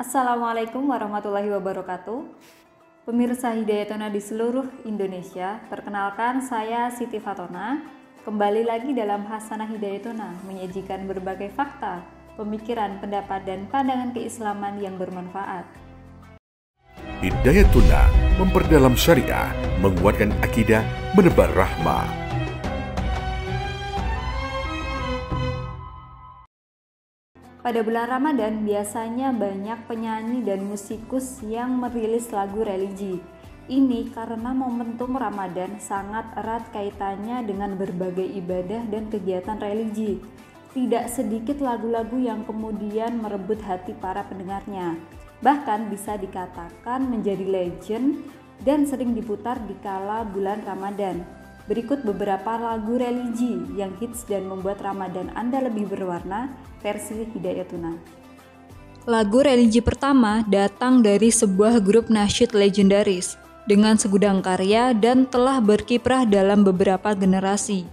Assalamualaikum warahmatullahi wabarakatuh. Pemirsa Hidayatona di seluruh Indonesia, perkenalkan saya Siti Fatona. Kembali lagi dalam Hasanah Hidayatona menyajikan berbagai fakta, pemikiran, pendapat, dan pandangan keislaman yang bermanfaat. Hidayatuna memperdalam syariah, menguatkan akidah, menebar rahmah. Pada bulan Ramadan biasanya banyak penyanyi dan musikus yang merilis lagu religi. Ini karena momentum Ramadan sangat erat kaitannya dengan berbagai ibadah dan kegiatan religi. Tidak sedikit lagu-lagu yang kemudian merebut hati para pendengarnya. Bahkan bisa dikatakan menjadi legend dan sering diputar di kala bulan Ramadan. Berikut beberapa lagu religi yang hits dan membuat Ramadan Anda lebih berwarna versi Hidayatuna. Lagu religi pertama datang dari sebuah grup nasyid legendaris dengan segudang karya dan telah berkiprah dalam beberapa generasi.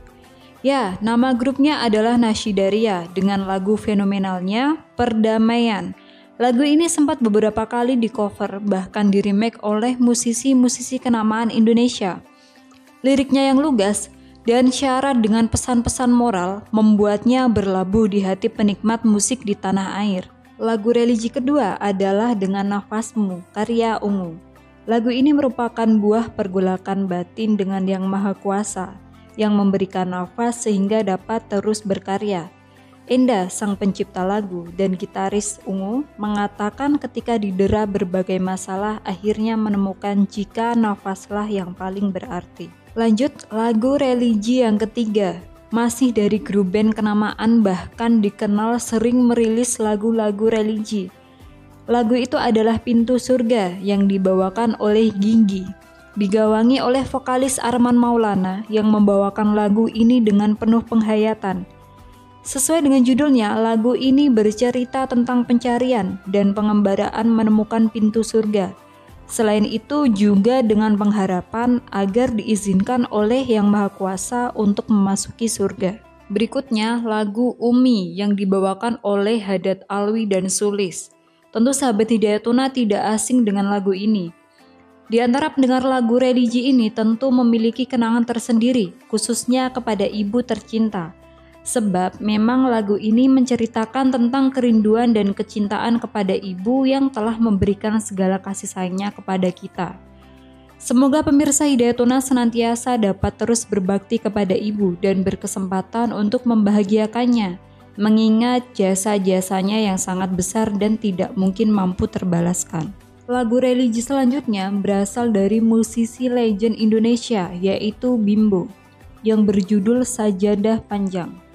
Ya, nama grupnya adalah Nasyidaria dengan lagu fenomenalnya Perdamaian. Lagu ini sempat beberapa kali di cover bahkan di remake oleh musisi-musisi kenamaan Indonesia. Liriknya yang lugas dan syarat dengan pesan-pesan moral membuatnya berlabuh di hati penikmat musik di tanah air. Lagu religi kedua adalah Dengan Nafasmu, karya Ungu. Lagu ini merupakan buah pergolakan batin dengan Yang Maha Kuasa, yang memberikan nafas sehingga dapat terus berkarya. Enda, sang pencipta lagu dan gitaris Ungu, mengatakan ketika didera berbagai masalah akhirnya menemukan jika nafaslah yang paling berarti. Lanjut lagu religi yang ketiga. Masih dari grup band kenamaan bahkan dikenal sering merilis lagu-lagu religi. Lagu itu adalah Pintu Surga yang dibawakan oleh Ginggi. Digawangi oleh vokalis Arman Maulana yang membawakan lagu ini dengan penuh penghayatan. Sesuai dengan judulnya, lagu ini bercerita tentang pencarian dan pengembaraan menemukan pintu surga Selain itu juga dengan pengharapan agar diizinkan oleh Yang Maha Kuasa untuk memasuki surga. Berikutnya lagu Umi yang dibawakan oleh Hadat Alwi dan Sulis. Tentu sahabat Hidayatuna tidak asing dengan lagu ini. Di antara pendengar lagu religi ini tentu memiliki kenangan tersendiri, khususnya kepada ibu tercinta sebab memang lagu ini menceritakan tentang kerinduan dan kecintaan kepada ibu yang telah memberikan segala kasih sayangnya kepada kita. Semoga pemirsa Hidayatuna senantiasa dapat terus berbakti kepada ibu dan berkesempatan untuk membahagiakannya, mengingat jasa-jasanya yang sangat besar dan tidak mungkin mampu terbalaskan. Lagu religi selanjutnya berasal dari musisi legend Indonesia yaitu Bimbo yang berjudul Sajadah Panjang.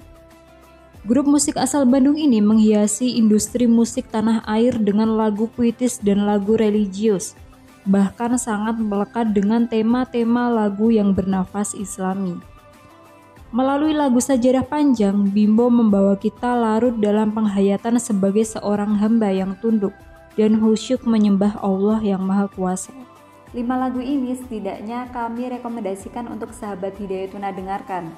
Grup musik asal Bandung ini menghiasi industri musik tanah air dengan lagu puitis dan lagu religius, bahkan sangat melekat dengan tema-tema lagu yang bernafas islami. Melalui lagu Sajarah Panjang, Bimbo membawa kita larut dalam penghayatan sebagai seorang hamba yang tunduk dan khusyuk menyembah Allah yang Maha Kuasa. Lima lagu ini setidaknya kami rekomendasikan untuk sahabat Hidayatuna dengarkan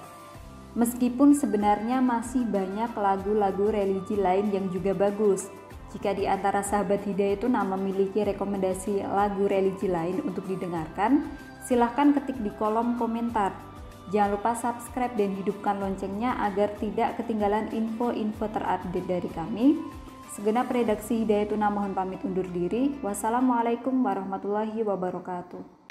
Meskipun sebenarnya masih banyak lagu-lagu religi lain yang juga bagus. Jika di antara sahabat hidayah itu nama memiliki rekomendasi lagu religi lain untuk didengarkan, silahkan ketik di kolom komentar. Jangan lupa subscribe dan hidupkan loncengnya agar tidak ketinggalan info-info terupdate dari kami. Segenap redaksi Hidayatuna mohon pamit undur diri. Wassalamualaikum warahmatullahi wabarakatuh.